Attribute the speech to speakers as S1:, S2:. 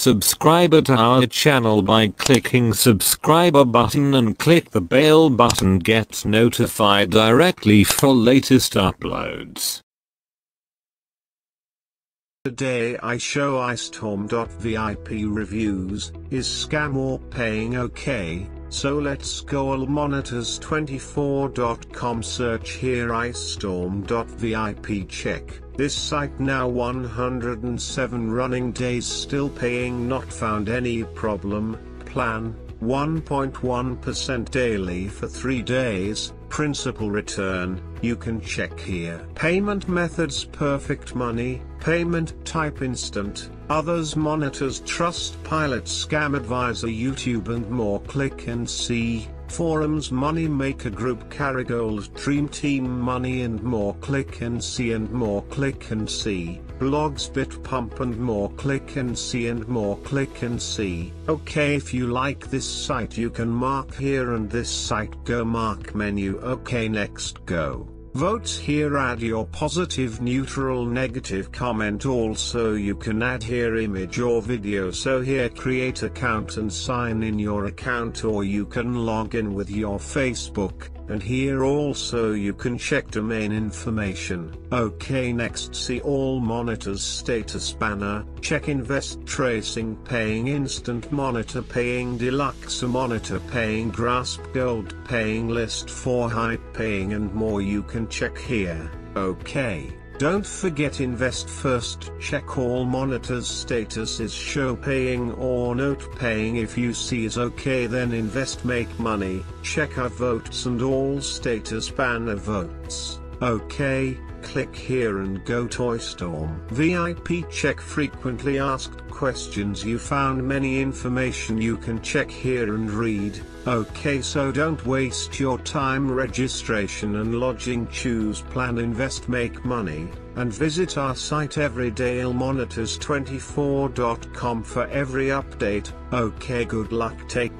S1: subscribe to our channel by clicking subscriber button and click the bell button get notified directly for latest uploads.
S2: Today I show iStorm.vip reviews, is scam or paying okay, so let's go allmonitors24.com search here iStorm.vip check, this site now 107 running days still paying not found any problem, plan, 1.1% daily for 3 days, principal return, you can check here. Payment methods perfect money, payment type instant, others monitors Trust Pilot scam advisor YouTube and more. Click and see. Forums Money Maker Group Carigold Dream Team Money and more. Click and see and more. Click and see, blogs Bitpump and more. Click and see and more. Click and see. Okay if you like this site you can mark here and this site. Go mark menu. Okay next go. Votes here add your positive neutral negative comment. Also you can add here image or video. So here create account and sign in your account or you can log in with your Facebook, and here also you can check domain information. Okay next see all monitors status banner, check invest tracing paying instant monitor paying deluxe monitor paying grasp gold paying list for high paying and more you can check here, okay. Don't forget invest first check all monitors status is show paying or note paying. If you see is okay then invest make money, check our votes and all status banner votes, okay, click here and go Toystorm. VIP check frequently asked questions. You found many information you can check here and read, okay so don't waste your time registration and lodging. Choose plan invest make money, and visit our site everydayallmonitors24.com for every update, okay good luck. Take